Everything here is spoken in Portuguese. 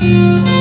Música